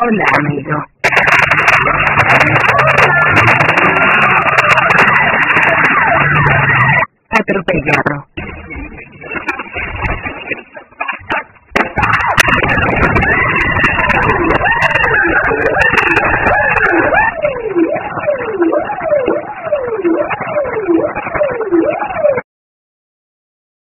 Hola, amigo. Atropellado.